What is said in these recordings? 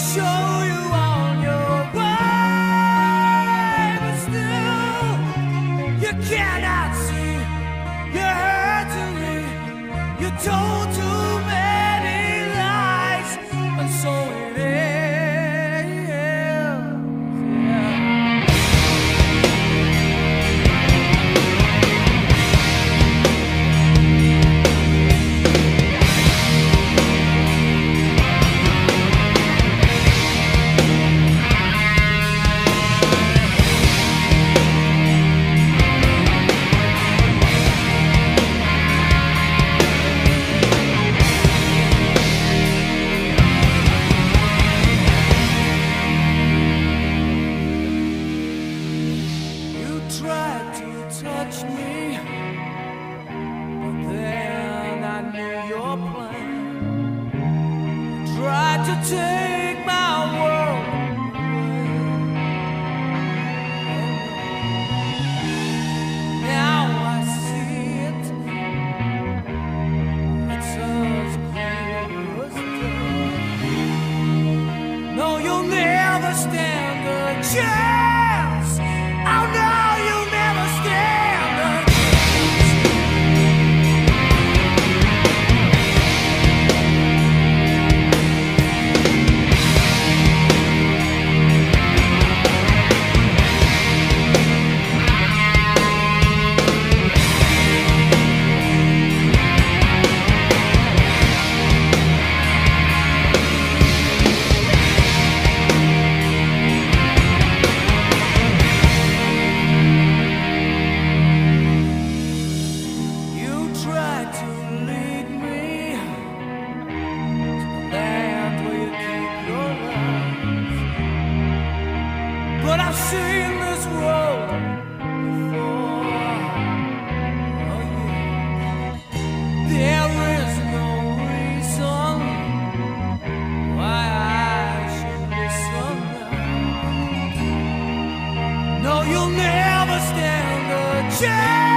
show you to take Oh, you'll never stand a chance.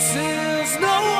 This is no